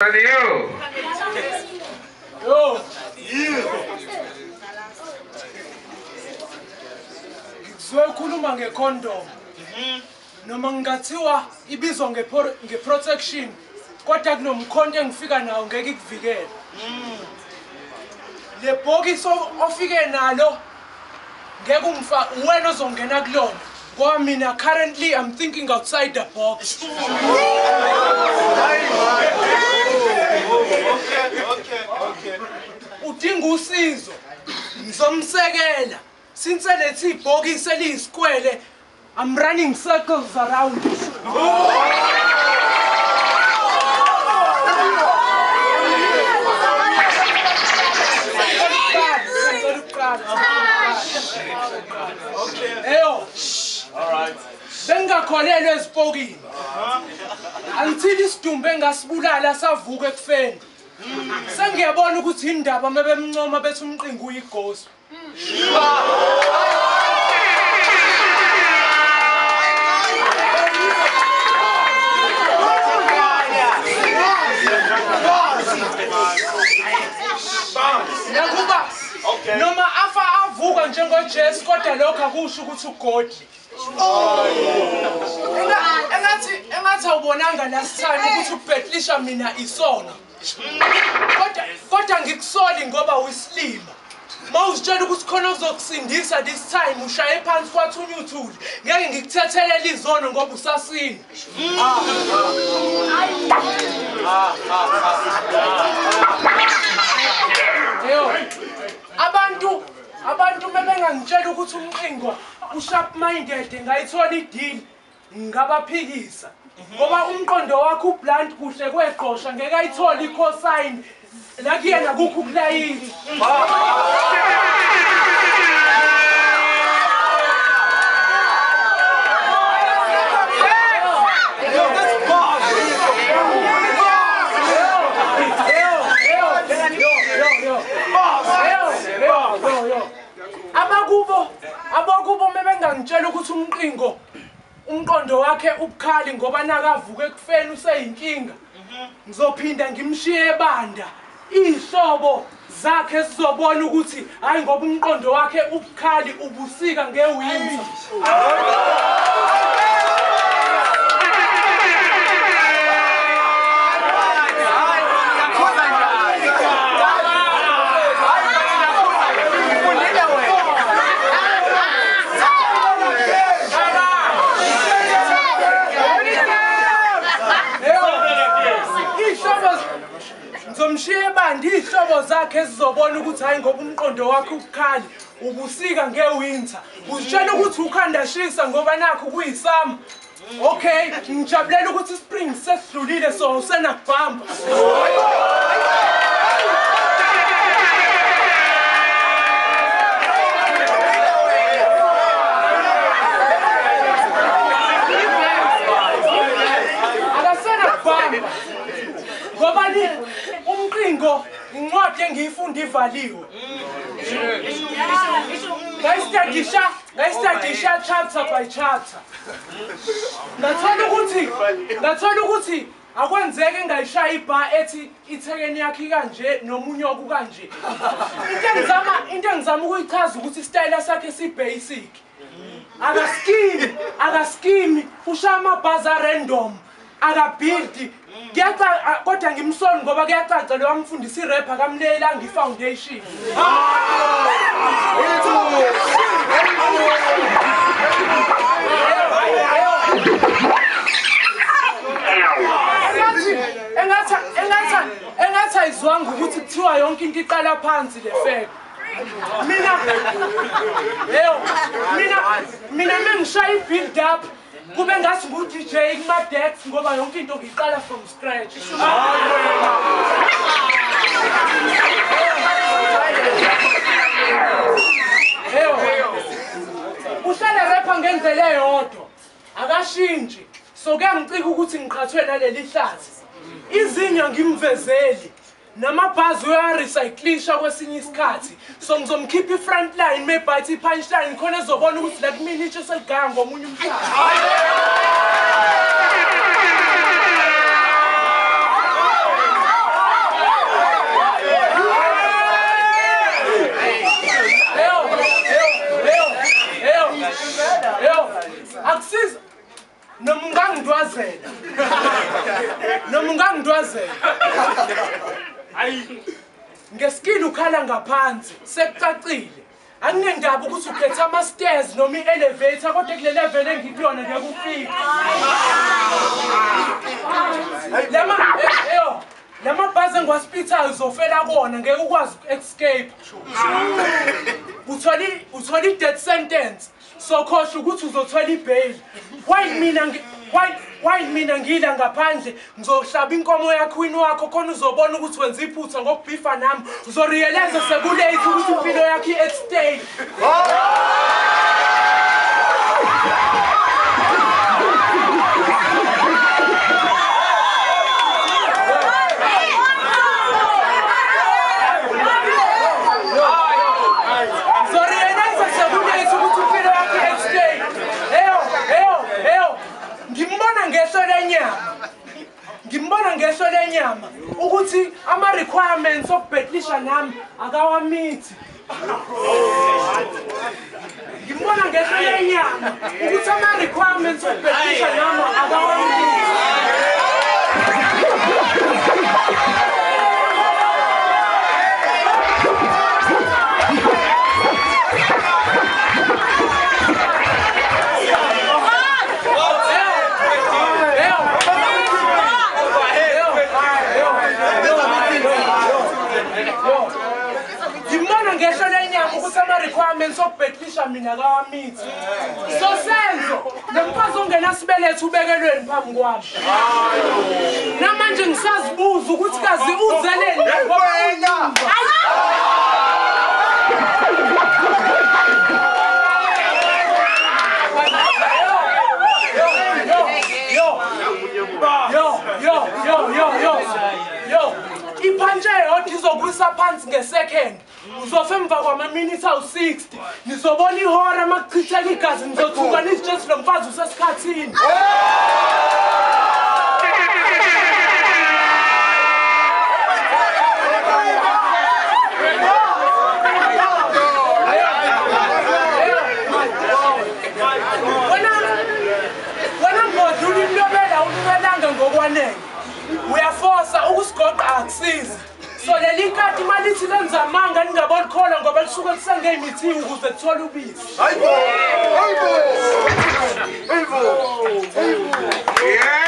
And you. Yo. Ngizwe ukhuluma ngecondom. Noma ngingathiwa ibizwa ngepro- ngeprotection kodwa kunomkhonto engifika nawo ngeke ikuvikele. Le bhokisi o- ofike nalo ngeke ungifa wena ozongena kulona. Ngoba mina currently I'm thinking outside the box. Usizo. Ngizomsekela. Since lethi ibhokisi eliyisikwele i'm running circles around eyo bengingakholelwa ezipokini until isidumbu engasibulala savuka ekufeni. Sengiyabona ukuthi indaba uma bemncoma bethi umqingo uyigosi njengojesu kodwa lokho akusho ukuthi ugodli. Enga- engathi engathi awubonanga last time ukuthi ubhetlisha mina isona. Kodwa kodwa ngikusoli ngoba uyisilima. Ma uzitshela ukuthi khona uzokusindisa this time ushaye phansi kwathunya uthuli. Ngeke ngikuthethelela izono ngoba usasini ukuthi umqingo usharp minded ngayithola ideal ngabaphikisa. Ngoba umqondo wakho ublunt kuhle kweqosha ngeke ayithole icosine. La kuyena kukho ukulayini bebengangitshela ukuthi umqingo umqondo wakhe ubukhali ngoba nakavuka ekufeni useyinkinga. Ngizophinda ngimshiye ebanda. Iy'hlobo zakhe sizobona ukuthi hhayi ngoba umqondo wakhe ubukhali ubusika ngewinter ngizomshiya ebanda iy'hlobo zakhe zizobona ukuthi hhayi ngoba umqondo wakhe ubukhali ubusika ngewinter. Uzitshela ukuthi ukhanda shisa ngoba nakho kuyisama okay ngijabulela ukuthi ispring sesidlulile so usenakubhamba ni umqingo incwadi engiyifunda ivaliwe. Ngayistadisha ngayistadisha chapter by chapter ngathola ukuthi ngathola ukuthi akwenzeki engayishaya ibha ethi ithekeni yakhe ikanje nomunye okukanje into engizama into engizama ukuyichaza ukuthi isitayela sakhe si-basic. Akaskimi akaskimi ushaya amabhazi arandom akabhildi kodwa ngimsoli ngoba kuyacaca lo wangifundisa irep akamlelanga i-foundation engathi ayizwanga ukuthi kuthiwa yonke into iqala phansi le feko mina mina mina mengishaya i-build up kube ngathi ngu-dj kuma-dex ngoba yonke into ngiyiqala from scratch. uhlale repha ngendlela eyodwa akashintshi so kuyangicika ukuthi ngiqhathwe naleli hlathi izinyo ngimvezeli namabhazi uyawarecyclisha kwesinye isikhathi. So ngizomkhipha i-frontline mebhathi i-punchline khona ezobona ukuthi like mina itsho seligaya ngomunye umhlaba. Akusiza noma ungangidwazela. Noma ungangidwazela. Ngiyafafazela ngeskini ukhala ngaphansi sekucacile akunendaba ukuthi ukhetha ama-stairs noma i-elevator kodwa kule level engikuyona ngiyakufika. Lama eh, eyo lamabhasi engiwaspithayo uzofela kona ngeke ukwazi uku-escape. Uthola i-death sentence sokhosha ukuthi uzothola i-bail. Why mina mina ngila ngaphandle? Ngizohlaba inkomo yakhwini wakho khona uzobona ukuthi wenza iphutha ngokubhifa nami. Uzorealize sekulate ukuthi impilo yakho i-at ukuthi ama-requirements okubhetlisha nami akawamithi. Ngimbona ngehlo lenyama ukuthi ama-requirements okubhetlisha nami akawamithi. Ngibona ngehlo lenyama ukuthi ama-requirements okubhetlisha mina kawamithi so senzo nemfazi ongenasibeletho ubekelweni phambi kwami. Namanje ngisazibuza ukuthi kazi uzeleni eyodwa izokwisa phansi ngesecond uzofa emva kwamaminithi awu-60 nizobona ihora uma kuchitheka igazi nizothuka nizitshesi lo mfazi usesikhathini ngokwanele. Uyafosa ukusigoqa akusizi lithi lenza amanga ningabolikholwa ngoba lisuke lisengey'mithini ukuze kuthole ubisi. Hayibo hayibo hayibo hayibo yeah.